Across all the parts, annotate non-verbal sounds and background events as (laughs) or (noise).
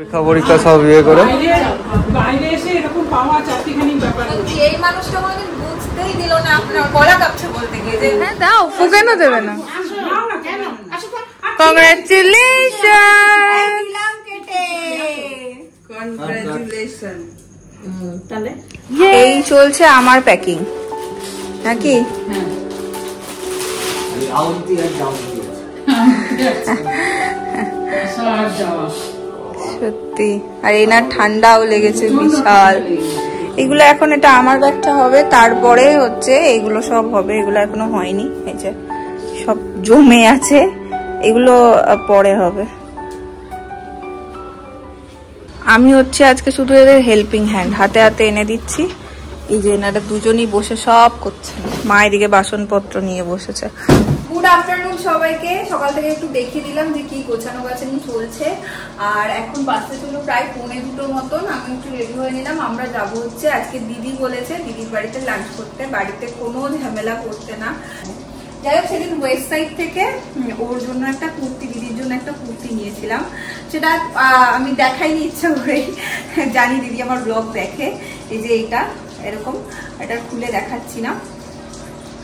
পরীক্ষা পরীক্ষা সব ইয়ে করে। বাইরে এসে এরকম পাওয়া চারটিখানি ব্যাপার এই মানুষটা আমাদের বুঝতেই দিল না আপনার গলা কাঁপছে বলতে গিয়ে যে হ্যাঁ দাও ও কেন দেবে না? কংগ্রাচুলেশন তাহলে এই চলছে আমার প্যাকিং নাকি? (laughs) যাওয়া। সত্যি। আর এনার ঠান্ডাও লেগেছে বিশাল। এগুলো এখন এটা আমার ব্যাগটা হবে, তারপরে হচ্ছে এগুলো সব হবে। এগুলো এখনও হয়নি, এই যে সব জমে আছে, এগুলো পরে হবে। আমি হচ্ছে আজকে শুধু এদের হেল্পিং হ্যান্ড হাতে হাতে এনে দিচ্ছি। এই যে এনারা দুজনই বসে সব করছে। মা এদিকে বাসনপত্র নিয়ে বসেছে। গুড আফটারনুন সবাইকে। সকাল থেকে একটু দেখিয়ে দিলাম যে কি গোছানো গাছানো চলছে। আর এখন বাসে ছিল প্রায় পৌনে দুটোর মতন। আমি একটু রেডি হয়ে নিলাম। আমরা যাব হচ্ছে, আজকে দিদি বলেছে দিদির বাড়িতে লাঞ্চ করতে। বাড়িতে কোনো ঝামেলা করতে না। যাই হোক, সেদিন ওয়েস্ট সাইড থেকে ওর জন্য একটা কুর্তি, দিদির জন্য একটা কুর্তি নিয়েছিলাম। সেটা আমি দেখাইনি ইচ্ছা করেই। জানি দিদি আমার ব্লগ দেখে। এই যে এইটা, এরকম। এটা খুলে দেখাচ্ছি না।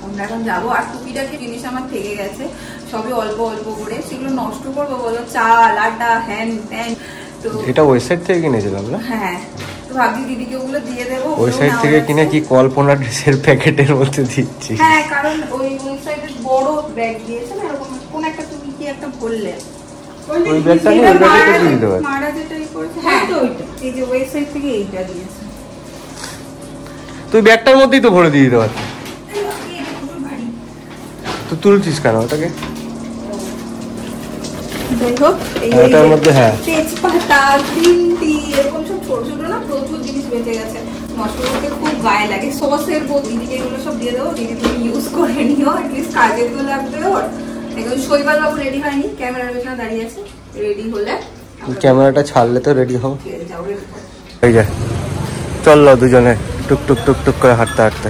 আমরা এখন যাব। আর টুকিটাকি জিনিস আমার থেকে গেছে। সবই অল্প অল্প করে। সেগুলো নষ্ট করব বলো? চাল আটা হ্যান ত্যান। তো এটা ওয়েবসাইট থেকে কিনেছিলাম না? হ্যাঁ। ভাবছি দিদিকে ওগুলো দিয়ে দেবো। ওয়েবসাইট থেকে কিনে কি কল্পনা ড্রেসের প্যাকেটের মধ্যে দিচ্ছি? হ্যাঁ কারণ ওই ওয়েবসাইটে বড় ব্যাগ দিয়েছে না এরকম কোন একটা তুমি কি একটা বললে? ওই ব্যাগটা নিয়ে ওই ব্যাগে দিয়ে দিতে পারি। মারা যেটা করেছে হ্যাঁ তো ওইটা। এই যে ওয়েবসাইট থেকে এইটা দিয়েছে। তুই ব্যাগটার মধ্যেই তো ভরে দিয়ে দিতে পারতি তো তুলছিস কেন ওটাকে? হ্যাঁ, এটার মধ্যে হ্যাঁ। তেজপাতা গ্রিন টি এরকম সব ছোট ছোট না প্রচুর জিনিস বেঁচে গেছে। মশলা খুব গায়ে লাগে। সসের বোধ এগুলো সব দিয়ে দেবো। দিদি তুমি ইউজ করে নিও। অ্যাটলিস্ট কাজে তো লাগবে ওর এখন শৈবাল বাবু রেডি হয়নি। ক্যামেরার পেছনে দাঁড়িয়ে আছে। রেডি হলে ক্যামেরাটা ছাড়লে তো রেডি হব। এই যে চলল দুজনে টুক টুক টুক টুক করে হাঁটতে হাঁটতে।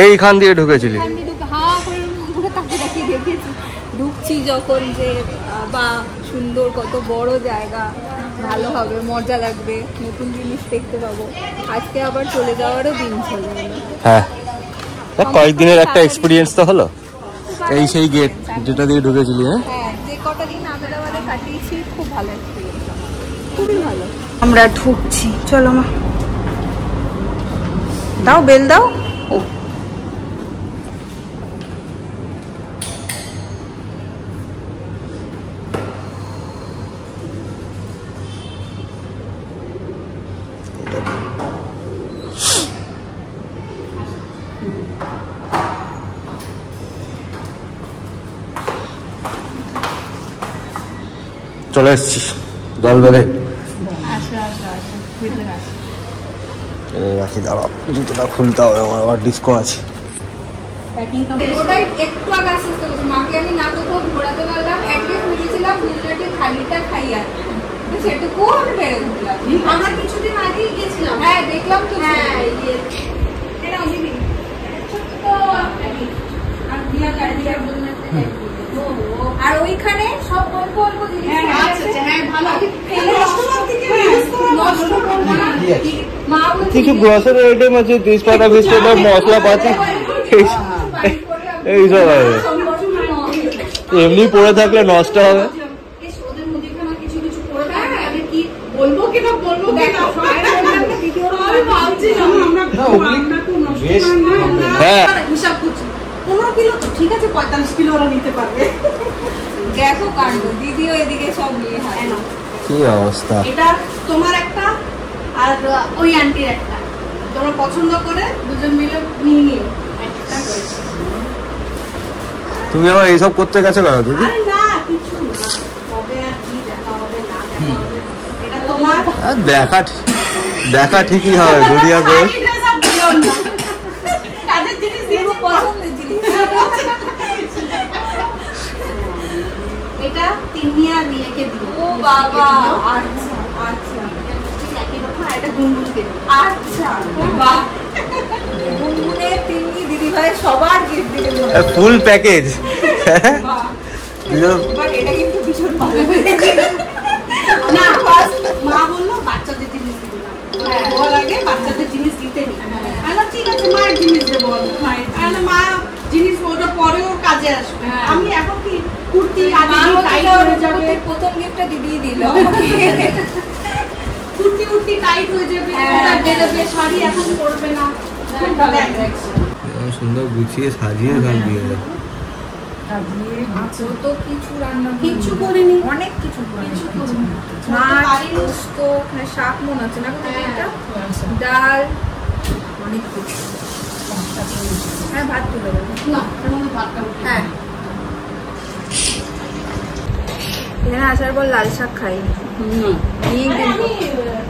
এইখান দিয়ে ঢুকেছিলি? আমি ঢুকে হা করে মুখে তাকিয়ে তাকিয়ে দেখেছি ঢুকছি যখন যে বা সুন্দর কত বড় জায়গা। ভালো হবে মজা লাগবে নতুন জিনিস দেখতে পাবো। আজকে আবার চলে যাওয়ারও দিন চলে গেলো। হ্যাঁ। কয়েকদিনের একটা এক্সপিরিয়েন্স তো হলো। এই সেই গেট যেটা দিয়ে ঢুকেছিলি হ্যাঁ? হ্যাঁ যে কটা দিন আমেদাবাদে কাটিয়েছি খুব ভালো এক্সপিরিয়েন্স খুবই ভালো। আমরা ঢুকছি চলো মা। দাও বেল দাও। ও চলে এসছি। জল বেঁধে। এই রাখি জুতোটা খুলতে হবে আমার আবার ডিস্কো আছে। বেড়ে আমরা কিছুদিন আগেই গেছিলাম। হ্যাঁ দেখলাম তো হ্যাঁ আমি আর ওইখানে সব অল্প অল্প জিনিস আছে। হ্যাঁ মা বলছে কিছু গ্রসারি আইটেম আছে তেজপাতা বিস্কুট মশলা পাতি এইসব আছে এমনি পড়ে থাকলে নষ্ট হবে। বলব কি না বলব? কি না আমি ভাবছিলাম আমরা আমরা হ্যাঁ। হিসাব করছি। পনেরো কিলো তো ঠিক আছে পঁয়তাল্লিশ কিলো ওরা নিতে পারবে। দেখো কাণ্ড দিদিও এদিকে সব নিয়ে হয় কি অবস্থা? এটা তোমার একটা আর ওই আন্টির একটা। তোমরা পছন্দ করে দুজন মিলে নিয়ে নিও। তুমি আবার এইসব করতে গেছো কেন দিদি? দেখা দেখা ঠিকই হবে গুড়িয়া গোল এটা তিনি আর ও বাবা। আচ্ছা আচ্ছা। আচ্ছা। দিদিভাই সবার গিফট ফুল প্যাকেজ এটা কিন্তু ভীষণ না মা বলল বাচ্চাদের জিনিস হ্যাঁ। বাচ্চাদের জিনিস দিতে ঠিক আছে জিনিস মা জিনিস পরেও কাজে আসবে। হ্যাঁ। আমি এখন কি কুর্তি আদি টাইট হয়ে যাবে। প্রথম গিফটটা দিদিই দিল। (laughs) কুর্তি উর্তি টাইট হয়ে যাবে হ্যাঁ, ওটা হ্যাঁ। বেরোবে শাড়ি এখন পরবে না। সুন্দর গুছিয়ে সাজিয়ে সব দিয়ে দেয়। কিছু করিনি। অনেক কিছু করেছি করতে মাছ। পোস্ত শাক মনে হচ্ছে না হ্যাঁ। ডাল। অনেক কিছু। হ্যাঁ ভাত তুলে দেবো। হ্যাঁ। এখানে আসার পর লাল শাক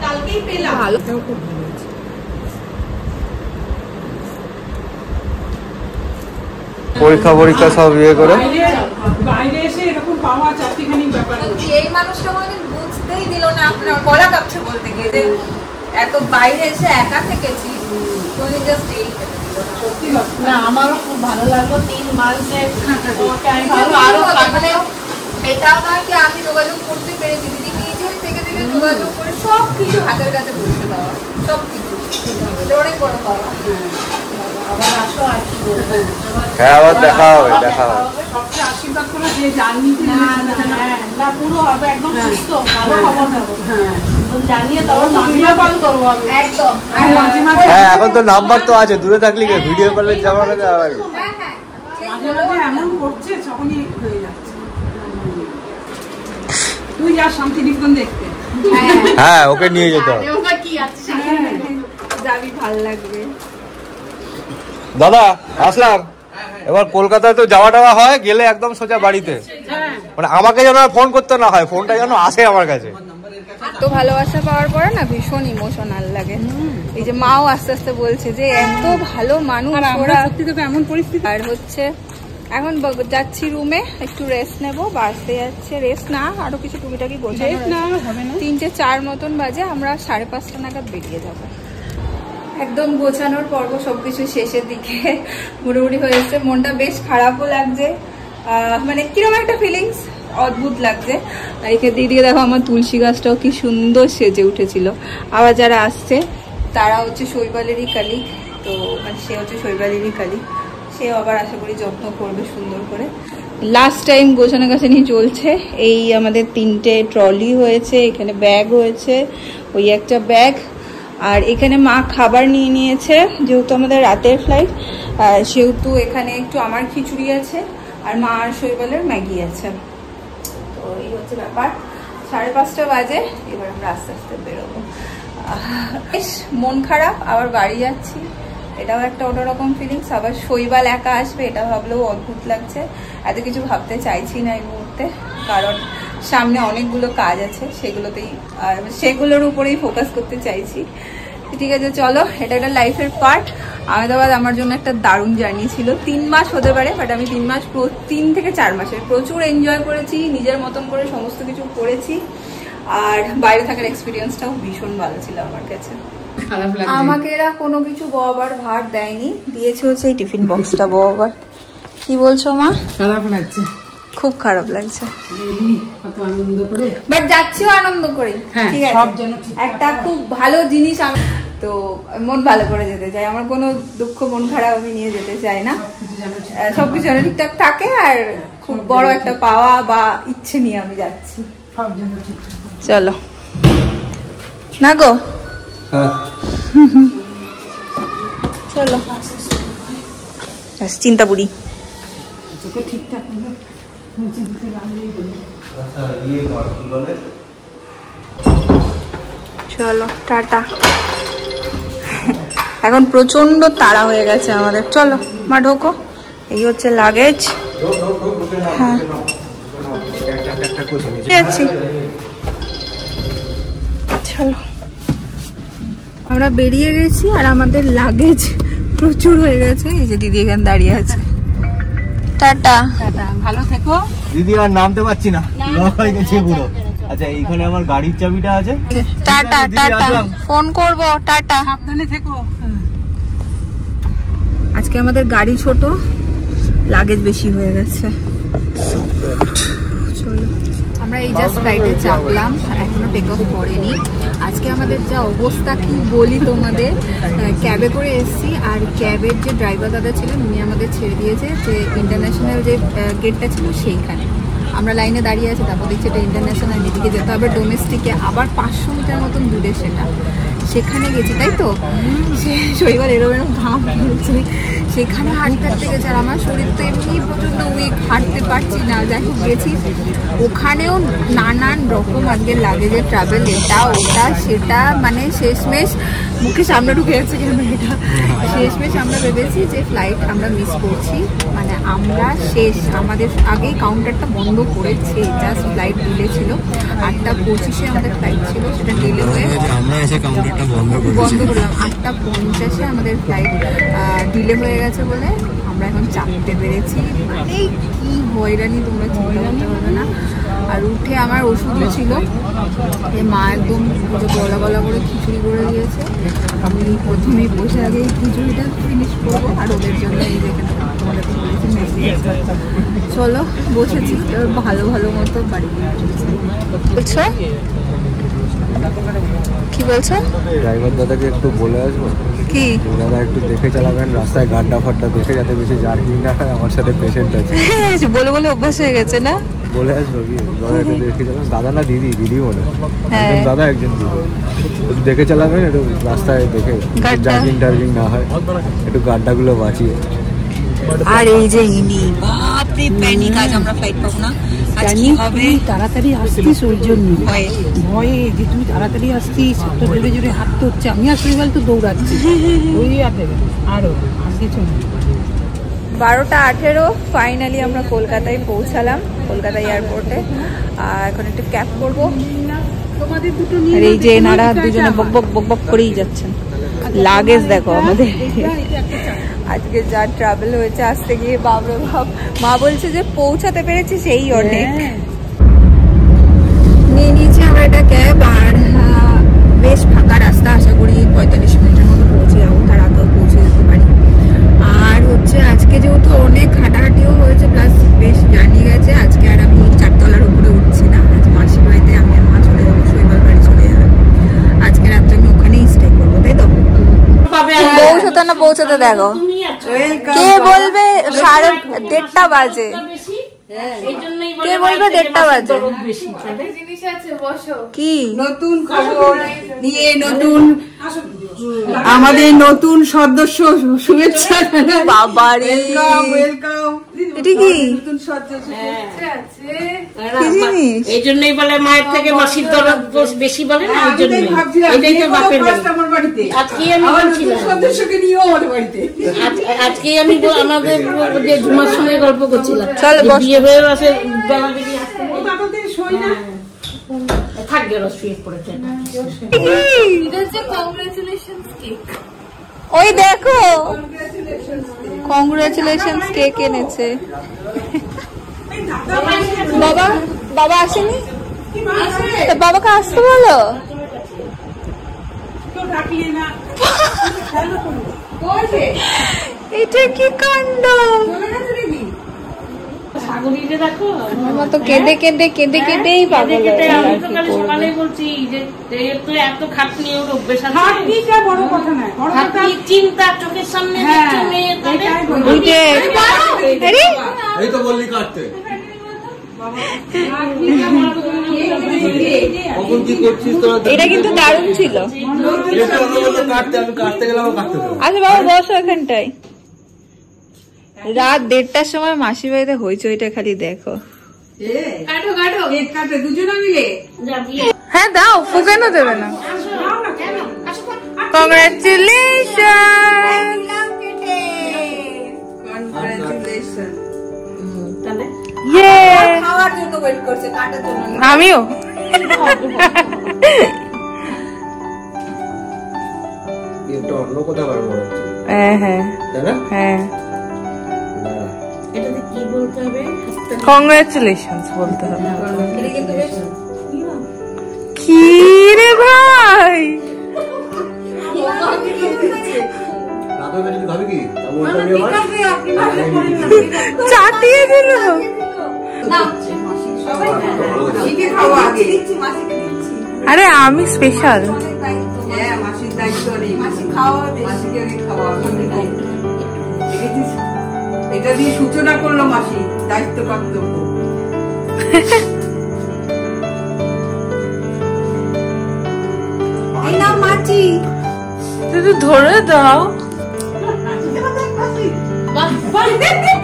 কালকেই পেলাম। ভালো। পরীক্ষা পরীক্ষা সব ইয়ে করে। বাইরে এসে এরকম পাওয়া চারটিখানি ব্যাপার এই মানুষটা কোনোদিন বুঝতেই দিল না আপনার কাঁপছে বলতে গিয়ে যে এত বাইরে এসে একা থেকেছি। উনি জাস্ট এই সত্যি না আমারও খুব ভালো লাগল। তিন মাস যে তোমাকে আমি ভালো ভালো আরও মানে কাটলেও এটাও নয় কি আমি যোগাযোগ করতে পেরেছি। দিদি নিজে থেকে থেকে যোগাযোগ করে সব কিছু হাতের কাছে সব কিছু। অনেক বড় পাওয়া। হ্যাঁ আবার দেখা হবে দেখা হবে। আশীর্বাদ করে যে জার্নি না না হ্যাঁ না পুরো হবে একদম সুস্থ ভালো খবর হ্যাঁ। জানিয়ে তারপর ভিডিও কল করব আমি। একদম। আর মাঝে মাঝে। হ্যাঁ এখন তো নাম্বার তো আছে দূরে থাকলে কি ভিডিও কলের হ্যাঁ হ্যাঁ মাঝে মাঝে এমন করছে তখনই হয়ে যাচ্ছে। তুই যা শান্তিনিকেতন দেখতে। হ্যাঁ ওকে নিয়ে যেতে হবে। আছে? যাবি ভালো লাগবে। দাদা আসলাম। এবার কলকাতায় তো যাওয়া টাওয়া হয় গেলে একদম সোজা বাড়িতে। মানে আমাকে যেন আর ফোন করতে না হয় ফোনটা যেন আসে আমার কাছে। এত ভালোবাসা পাওয়ার পরে না ভীষণ ইমোশনাল লাগে। এই যে মাও আস্তে আস্তে বলছে যে এত ভালো মানুষ ওরা সত্যি তো এমন পরিস্থিতি আর হচ্ছে এখন যাচ্ছি রুমে একটু রেস্ট নেব বাসতে যাচ্ছে রেস্ট না আরও কিছু টুকিটাকি না, না। তিনটে চার মতন বাজে আমরা সাড়ে পাঁচটা নাগাদ বেরিয়ে যাব। একদম গোছানোর পর্ব সবকিছু শেষের দিকে (laughs) মোটামুটি হয়ে এসছে। মনটা বেশ খারাপও লাগছে। আহ, মানে কীরকম একটা ফিলিংস অদ্ভুত লাগছে। এখানে দিদিকে দেখো আমার তুলসী গাছটাও কি সুন্দর সেজে উঠেছিল। আবার যারা আসছে তারা হচ্ছে শৈবালেরই কালি। তো মানে সে হচ্ছে শৈবালেরই কালি। সে আবার আশা করি যত্ন করবে সুন্দর করে। লাস্ট টাইম গোছানো গাছানি চলছে, এই আমাদের তিনটে ট্রলি হয়েছে, এখানে ব্যাগ হয়েছে, ওই একটা ব্যাগ আর এখানে মা খাবার নিয়ে নিয়েছে, যেহেতু আমাদের রাতের ফ্লাইট সেহেতু এখানে একটু আমার খিচুড়ি আছে, আর মা আর শৈবালের ম্যাগি আছে। তো এই হচ্ছে ব্যাপার। সাড়ে পাঁচটা বাজে, এবার আমরা আস্তে আস্তে বেরোবো। বেশ, মন খারাপ, আবার বাড়ি যাচ্ছি। এটাও একটা অন্যরকম ফিলিংস আবার শৈবাল একা আসবে, এটা ভাবলেও অদ্ভুত লাগছে। এত কিছু ভাবতে চাইছি না এই মুহূর্তে, কারণ সামনে অনেকগুলো কাজ আছে, সেগুলোতেই সেগুলোর উপরেই ফোকাস করতে চাইছি। ঠিক আছে, চলো, এটা একটা লাইফের পার্ট আহমেদাবাদ আমার জন্য একটা দারুণ জার্নি ছিল। তিন মাস হতে পারে বাট আমি তিন মাস তিন থেকে চার মাসের প্রচুর এনজয় করেছি, নিজের মতন করে সমস্ত কিছু করেছি। আর বাইরে থাকার এক্সপিরিয়েন্সটাও ভীষণ ভালো ছিল আমার কাছে। খারাপ লাগছে আমাকে এরা কোনো কিছু ববার ভার দেয়নি। দিয়েছে হচ্ছে এই টিফিন বক্সটা ববার কি বলছো মা? খারাপ লাগছে। খুব খারাপ লাগছে। এলি কত আনন্দ করে। বাট যাচ্ছিও আনন্দ করে। হ্যাঁ, ঠিক আছে। একটা খুব ভালো জিনিস আমি তো মন ভালো করে যেতে চাই। আমার কোনো দুঃখ মন খারাপ আমি নিয়ে যেতে চাই না। কিছু যেন সবকিছু যেন ঠিকঠাক থাকে আর খুব বড় একটা পাওয়া বা ইচ্ছে নিয়ে আমি যাচ্ছি। চলো। না গো। হ্যাঁ। চলো। ব্যাস, চিন্তা বুড়ি তোকে ঠিকঠাক লাগলেই হলো চলো টাটা। এখন প্রচণ্ড তাড়া হয়ে গেছে আমাদের। চলো মা ঢোকো। এই হচ্ছে লাগেজ হ্যাঁ। যাচ্ছি চলো। আমরা বেরিয়ে গেছি আর আমাদের লাগেজ প্রচুর হয়ে গেছে। এই যে দিদি এখানে দাঁড়িয়ে আছে। টাটা। টাটা ভালো থেকো। দিদি আর নামতে পারছি না। লক হয়ে গেছে পুরো। আচ্ছা এইখানে আমার গাড়ির চাবিটা আছে? Tata tata. ফোন করব টাটা। সাবধানে থেকো। আজকে আমাদের গাড়ি ছোট লাগেজ বেশি হয়ে গেছে। আমরা এই জাস্ট ফ্লাইটে চাপলাম, এখনও টেক অফ করেনি। আজকে আমাদের যা অবস্থা কি বলি তোমাদের? ক্যাবে করে এসেছি, আর ক্যাবের যে ড্রাইভার দাদা ছিলেন, উনি আমাদের ছেড়ে দিয়েছে যে ইন্টারন্যাশনাল যে গেটটা ছিল সেইখানে। আমরা লাইনে দাঁড়িয়ে আছি, তারপর দেখছি এটা ইন্টারন্যাশনাল এদিকে যেতে হবে। ডোমেস্টিকে আবার পাঁচশো মিটার মতন দূরে সেটা। সেখানে গেছি, তাই তো? সে- এরম এরম ঘাম পড়ছে সেখানে হাঁটতে হাঁটতে গেছে, আর আমার শরীর তো এমনি প্রচণ্ড উইক হাঁটতে পারছি না। যাই হোক, গেছি। ওখানেও নানান রকম আজকে লাগে যে ট্রাভেল এটা, ওটা, সেটা মানে শেষমেশ মুখে সামনে ঢুকে যাচ্ছে কেন এটা? শেষমেশ আমরা ভেবেছি যে ফ্লাইট আমরা মিস করছি। মানে আমরা শেষ, আমাদের আগেই কাউন্টারটা বন্ধ করেছে জাস্ট ফ্লাইট ডিলে ছিল। আটটা পঁচিশে আমাদের ফ্লাইট ছিল, সেটা ডিলে হয়ে আমরা এসে কাউন্টারটা বন্ধ বন্ধ করলাম আটটা পঞ্চাশে আমাদের ফ্লাইট ডিলে হয়ে গেছে বলে আমরা এখন চাপতে পেরেছি। মানে কি হয়রানি তোমরা চিন্তা করতে পারবে না। আর উঠে আমার ওষুধও ছিল। মা একদম পুরো গলা গলা করে খিচুড়ি করে দিয়েছে। আমি প্রথমেই বসে আগে এই খিচুড়িটা ফিনিশ করব আর ওদের জন্য এই যেখানে তোমাদের বলেছি চলো বসেছি। ভালো ভালো মতো বাড়ি বলছো? কি বলছো ড্রাইভার দাদাকে একটু বলে আসব। কি? দাদা একটু দেখে চালাবেন রাস্তায় গাড্ডা ফাড্ডা দেখে যাতে বেশি জার্কিং না হয় আমার সাথে পেশেন্ট আছে। বলে বলে অভ্যাস হয়ে গেছে না? বলে আসব কি? দাদা একটু দেখে চালান দাদা না দিদি? দিদি বলে। হ্যাঁ। একজন দাদা একজন দিদি। একটু দেখে চালাবেন একটু রাস্তায় দেখে গাড্ডা। জার্কিং টার্কিং না হয় একটু গাড্ডাগুলো বাঁচিয়ে। আর এই যে ইনি। বাপরে প্যানিক আজ আমরা ফ্লাইট পাবো না। আজ কি হবে? তাড়াতাড়ি আসতিস ওই জন্য। ভয়ে। ভয়ে যে তুই তাড়াতাড়ি আসতিস জোরে জোরে হাঁটতে হচ্ছে আমি আর শৈবাল তো দৌড়াচ্ছি। ওই আর দেবে আরও আজকে চল। বারোটা আঠেরো ফাইনালি আমরা কলকাতায় পৌঁছালাম কলকাতা এয়ারপোর্টে আর এখন একটু ক্যাব করব। তোমাদের দুটো আর এই যে এনারা দুজনে বক বক বক বক করেই যাচ্ছেন। লাগেজ দেখো আমাদের। আজকে যা ট্রাভেল হয়েছে আসতে গিয়ে বাবরে বাপ। মা বলছে যে পৌঁছাতে পেরেছি সেই অনেক নিয়ে নিয়েছি আমরা এটা ক্যাব আর বেশ ফাঁকা রাস্তা আশা করি পঁয়তাল্লিশ মিনিটের মতো পৌঁছে যাব। তার আগেও পৌঁছে যেতে পারি। আর হচ্ছে আজকে যেহেতু অনেক হাঁটাহাঁটিও হয়েছে প্লাস বেশ জার্নি গেছে। আজকে আর আমি চারতলার উপরে উঠছি না আজ মাসির বাড়িতে আমি আর মা চলে যাব শৈবাল বাড়ি চলে যাবে আজকে রাত্রে আমি ওখানেই স্টে করব তাই তো পৌঁছতে না পৌঁছতে দেখো। কে বলবে? সাড়ে দেড়টা বাজে। কে বলবে দেড়টা বাজে? জিনিস আছে বসো। কি? নতুন খবর নিয়ে নতুন আমাদের নতুন সদস্য শুভেচ্ছা। বাবারে। এটা কি? নতুন সদস্য কি জিনিস? এই জন্যই বলে মায়ের থেকে মাসির দরদ বেশি বলে না এই জন্যই। এটাই তো বাপের বাড়ি। আমার বাড়িতে। আজকেই আমি আমার বলছিলাম। সদস্যকে নিয়েও আমার বাড়িতে। আজ- আমি আমাদের যে ঝুমার সঙ্গে গল্প করছিলাম। চল, বিয়ে হয়ে আসে বেলা বেরিয়ে আসতে ও তাড়াতাড়ি না। থাকবে ওরা শুয়ে পড়েছে। এটা হচ্ছে কংগ্রেচুলেশন কেক ওই দেখো। কংগ্রেচুলেশন কেক এনেছে। বাবা বাবা আসেনি? তা বাবাকে আসতে বলো। (laughs) এটা কি কাণ্ড? আমার তো কেঁদে কেঁদে কেঁদে কেঁদেই পাগল হয়ে কেটে গেল। আমি তো কাল করব? বলছি যে তো এত খাটনি ওর অভ্যেস আছে। হাঁটনিটা বড় কথা নয় বড় কথা চিন্তা চোখের সামনে হ্যাঁ, মেয়ে তাদের এটাই বলি। ওই যে আরে! এই তো বললি কাটতে। কখন কি করছিস তোরা এটা কিন্তু দারুণ ছিল। আচ্ছা বাবা বসো এখানটায়। রাত দেড়টার সময় মাসির বাড়িতে হইচইটা খালি দেখো। হ্যাঁ দাও ফুকেনও দেবে না। কংগ্রাচুলেশন কনগ্রাচুলেশন তাহলে? ইয়ে খাওয়ার বলতে হবে। কংগ্রাচুলেশন বলতে হবে। কি রে ভাই? চাটিয়ে দিল। আরে আমি স্পেশাল দায়িত্ব হ্যাঁ মাসির দায়িত্ব নেই। মাসি খাওয়া মাসিকে খাওয়া। এটা দিয়ে সূচনা করল মাসি দায়িত্ব কর্তব্য মাছি। তুই ধরে দাও। বাহ, বাহ,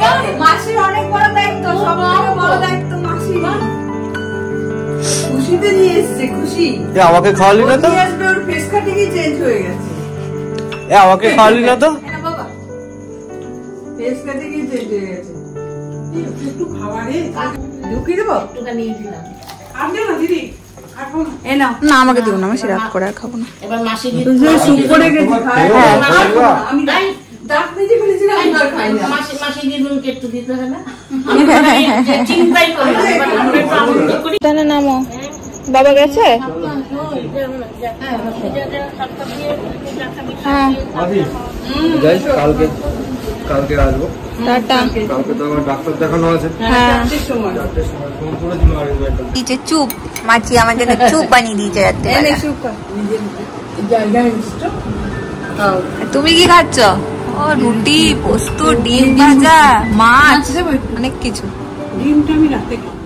বাহ। মাসির অনেক বড় দায়িত্ব সব বড় দায়িত্ব মাসি। খুশিতে নিয়ে এসছে খুশি। আমাকে খাওয়ালি না তো? আসবে ওর ফেস কাটিংই চেঞ্জ হয়ে গেছে। এ আমাকে খাওয়ালি না তো? বাবা। ফেস চেঞ্জ হয়ে গেছে একটু খাওয়া ঢুকিয়ে দেবো? একটুখানি দিলাম। আর না দিদি? আর কোনো এ নাও। না আমাকে দিও না আমি সেরাপ করে আর খাব না। এবার মাসি গেছি আমি (laughs) নামো। বাবা গেছে? হ্যাঁ। কালকে কালকে আসব। কালকে তো আমার ডাক্তার দেখানো আছে। হ্যাঁ। চুপ। মাছি আমার জন্য চুপ বানিয়ে দিয়েছে কর। তুমি কি খাচ্ছ? ও রুটি পোস্ত ডিম ভাজা মাছ অনেক কিছু। ডিমটা আমি রাতে খাই